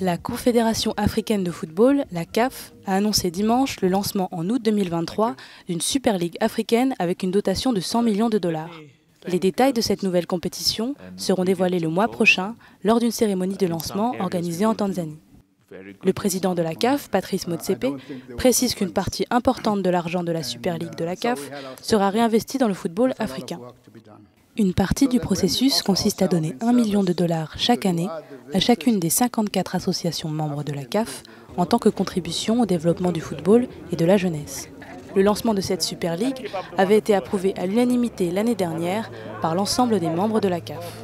La Confédération africaine de football, la CAF, a annoncé dimanche le lancement en août 2023 d'une Super League africaine avec une dotation de 100 millions de dollars. Les détails de cette nouvelle compétition seront dévoilés le mois prochain lors d'une cérémonie de lancement organisée en Tanzanie. Le président de la CAF, Patrice Motsepe, précise qu'une partie importante de l'argent de la Super League de la CAF sera réinvestie dans le football africain. Une partie du processus consiste à donner 1 million de dollars chaque année à chacune des 54 associations membres de la CAF en tant que contribution au développement du football et de la jeunesse. Le lancement de cette Super League avait été approuvé à l'unanimité l'année dernière par l'ensemble des membres de la CAF.